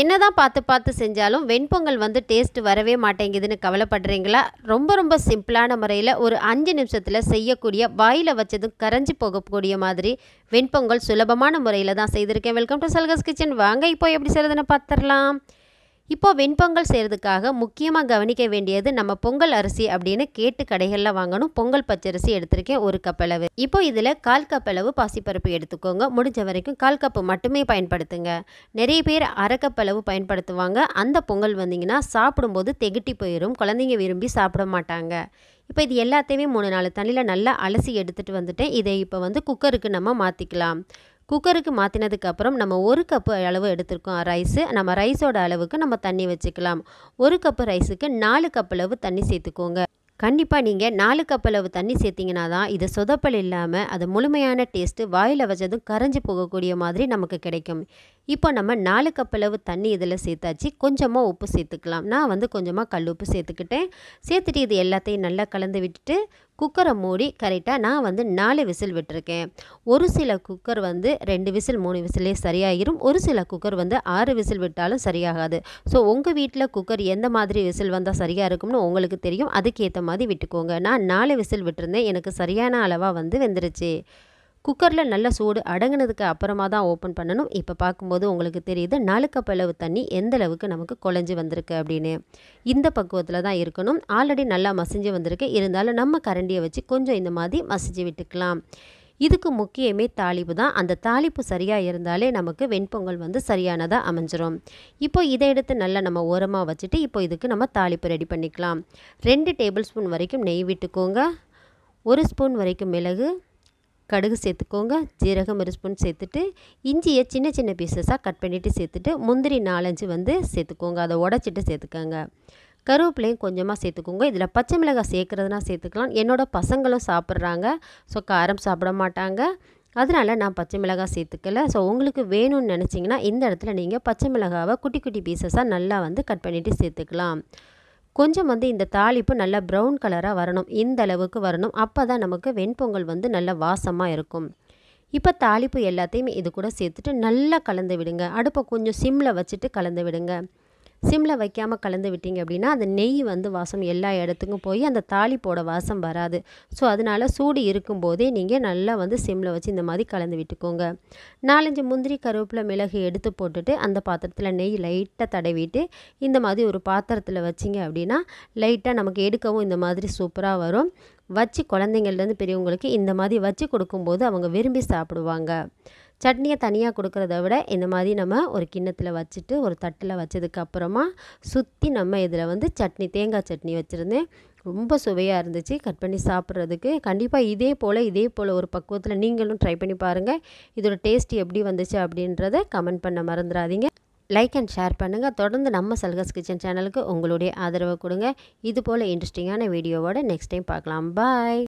என்னதான் பார்த்து பார்த்து செஞ்சாலும் வெண்பொங்கல் வந்து டேஸ்ட் வரவே மாட்டேங்குதுன்னு கவலைப்படுறீங்களா? ரொம்ப ரொம்ப சிம்பிளான முறையில் ஒரு அஞ்சு நிமிஷத்தில் செய்யக்கூடிய வாயில் வச்சதும் கரைஞ்சி போகக்கூடிய மாதிரி வெண்பொங்கல் சுலபமான முறையில் தான் செய்திருக்கேன். வெல்கம் டு சல்கஸ் கிச்சன் வாங்க இப்போ எப்படி செய்கிறதுன்னு பார்த்துடலாம் இப்போ வெண்பொங்கல் செய்கிறதுக்காக முக்கியமாக கவனிக்க வேண்டியது நம்ம பொங்கல் அரிசி அப்படின்னு கேட்டு கடைகளில் வாங்கணும். பொங்கல் பச்சரிசி எடுத்திருக்கேன் ஒரு கப் அளவு. இப்போ இதில் கால் கப் அளவு பாசிப்பருப்பு எடுத்துக்கோங்க. முடிஞ்ச வரைக்கும் கால் கப்பு மட்டுமே பயன்படுத்துங்க. நிறைய பேர் அரை கப் அளவு பயன்படுத்துவாங்க. அந்த பொங்கல் வந்தீங்கன்னா சாப்பிடும்போது தெகட்டி போயிடும் குழந்தைங்க விரும்பி சாப்பிட மாட்டாங்க. இப்போ இது எல்லாத்தையுமே மூணு நாலு தண்ணியில் நல்லா அலசி எடுத்துகிட்டு வந்துட்டேன். இதை இப்போ வந்து குக்கருக்கு நம்ம மாற்றிக்கலாம் குக்கருக்கு மாற்றினதுக்கப்புறம் நம்ம ஒரு கப்பு அளவு எடுத்திருக்கோம் ரைஸு. நம்ம ரைஸோட அளவுக்கு நம்ம தண்ணி வச்சுக்கலாம். ஒரு கப்பு ரைஸுக்கு நாலு கப் அளவு தண்ணி சேர்த்துக்கோங்க. கண்டிப்பாக நீங்கள் நாலு கப் அளவு தண்ணி சேர்த்திங்கன்னா தான் இது சொதப்பல் இல்லாமல் அது முழுமையான டேஸ்ட்டு வாயில் வச்சதும் கரைஞ்சி போகக்கூடிய மாதிரி நமக்கு கிடைக்கும். இப்போ நம்ம நாலு கப் அளவு தண்ணி இதில் சேர்த்தாச்சு. கொஞ்சமாக உப்பு சேர்த்துக்கலாம். நான் வந்து கொஞ்சமாக கல் உப்பு சேர்த்துக்கிட்டேன். சேர்த்துட்டு இது எல்லாத்தையும் நல்லா கலந்து விட்டுட்டு குக்கரை மூடி கரெக்டாக நான் வந்து நாலு விசில் விட்டுருக்கேன். ஒரு சில குக்கர் வந்து ரெண்டு விசில் மூணு விசிலே சரியாகிடும் ஒரு சில குக்கர் வந்து ஆறு விசில் விட்டாலும் சரியாகாது. ஸோ உங்கள் வீட்டில் குக்கர் எந்த மாதிரி விசில் வந்தால் சரியாக இருக்கும்னு உங்களுக்கு தெரியும். அதுக்கேற்ற மாதிரி விட்டுக்கோங்க. நான் நாலு விசில் விட்டுருந்தேன். எனக்கு சரியான அளவாக வந்து வெந்துருச்சு. குக்கரில் நல்ல சூடு அடங்கினதுக்கு அப்புறமா தான் ஓப்பன் பண்ணணும். இப்போ பார்க்கும்போது உங்களுக்கு தெரியுது நாலு கப் அளவு தண்ணி எந்த அளவுக்கு நமக்கு குழஞ்சி வந்திருக்கு அப்படின்னு. இந்த பக்குவத்தில் தான் இருக்கணும். ஆல்ரெடி நல்லா மசிஞ்சு வந்திருக்கு. இருந்தாலும் நம்ம கரண்டியை வச்சு கொஞ்சம் இந்த மாதிரி மசிஞ்சு விட்டுக்கலாம். இதுக்கு முக்கியமே தாளிப்பு தான். அந்த தாளிப்பு சரியாக இருந்தாலே நமக்கு வெண்பொங்கல் வந்து சரியானதாக அமைஞ்சிரும். இப்போ இதை எடுத்து நல்லா நம்ம ஓரமாக வச்சுட்டு இப்போ இதுக்கு நம்ம தாளிப்பு ரெடி பண்ணிக்கலாம். ரெண்டு டேபிள் ஸ்பூன் வரைக்கும் நெய் விட்டுக்கோங்க. ஒரு ஸ்பூன் வரைக்கும் மிளகு. கடுகு சேர்த்துக்கோங்க. ஜீரகம் ஒரு ஸ்பூன் சேர்த்துட்டு இஞ்சியை சின்ன சின்ன பீசஸாக கட் பண்ணிவிட்டு சேர்த்துட்டு முந்திரி நாலஞ்சு வந்து சேர்த்துக்கோங்க. அதை உடச்சிட்டு சேர்த்துக்கோங்க. கருவேப்பிலையும் கொஞ்சமாக சேர்த்துக்கோங்க. இதில் பச்சை மிளகாய் சேர்க்குறதுனா சேர்த்துக்கலாம். என்னோடய பசங்களும் சாப்பிட்றாங்க. ஸோ காரம் சாப்பிட மாட்டாங்க. அதனால் நான் பச்சை மிளகாய் சேர்த்துக்கல. ஸோ உங்களுக்கு வேணும்னு நினச்சிங்கன்னா இந்த இடத்துல நீங்கள் பச்சை மிளகாவை குட்டி குட்டி பீசஸாக நல்லா வந்து கட் பண்ணிவிட்டு சேர்த்துக்கலாம். கொஞ்சம் வந்து இந்த தாளிப்பு நல்லா ப்ரௌன் கலராக வரணும். இந்த அளவுக்கு வரணும். அப்போ தான் நமக்கு வெண்பொங்கல் வந்து நல்ல வாசமாக இருக்கும். இப்போ தாளிப்பு எல்லாத்தையும் இது கூட சேர்த்துட்டு நல்லா கலந்து விடுங்க. அடுப்பை கொஞ்சம் சிம்மில் வச்சுட்டு கலந்து விடுங்க. சிம்மில் வைக்காமல் கலந்து விட்டீங்க அப்படின்னா அந்த நெய் வந்து வாசம் எல்லா இடத்துக்கும் போய் அந்த தாளிப்போட வாசம் வராது. ஸோ அதனால் சூடு இருக்கும்போதே நீங்கள் நல்லா வந்து சிம்மில் வச்சு இந்த மாதிரி கலந்து விட்டுக்கோங்க. நாலஞ்சு முந்திரி கருவேப்பிலை மிளகு எடுத்து போட்டுட்டு அந்த பாத்திரத்தில் நெய் லைட்டாக தடவிட்டு இந்த மாதிரி ஒரு பாத்திரத்தில் வச்சிங்க அப்படின்னா லைட்டாக நமக்கு எடுக்கவும் இந்த மாதிரி சூப்பராக வரும். வச்சு குழந்தைங்கள்லேருந்து பெரியவங்களுக்கு இந்த மாதிரி வச்சு கொடுக்கும்போது அவங்க விரும்பி சாப்பிடுவாங்க. சட்னியை தனியாக கொடுக்குறத விட இந்த மாதிரி நம்ம ஒரு கிண்ணத்தில் வச்சுட்டு ஒரு தட்டில் வச்சதுக்கப்புறமா சுற்றி நம்ம இதில் வந்து சட்னி தேங்காய் சட்னி வச்சுருந்தேன். ரொம்ப சுவையாக இருந்துச்சு. கட் பண்ணி சாப்பிட்றதுக்கு. கண்டிப்பாக இதே போல் இதே போல் ஒரு பக்குவத்தில் நீங்களும் ட்ரை பண்ணி பாருங்கள் இதோட டேஸ்ட் எப்படி வந்துச்சு அப்படின்றத கமெண்ட் பண்ண மறந்துடாதீங்க. லைக் அண்ட் ஷேர் பண்ணுங்கள் தொடர்ந்து நம்ம சல்கஸ் கிச்சன் சேனலுக்கு உங்களுடைய ஆதரவை கொடுங்க. இது போல் இன்ட்ரெஸ்டிங்கான வீடியோவோட நெக்ஸ்ட் டைம் பார்க்கலாம். பாய்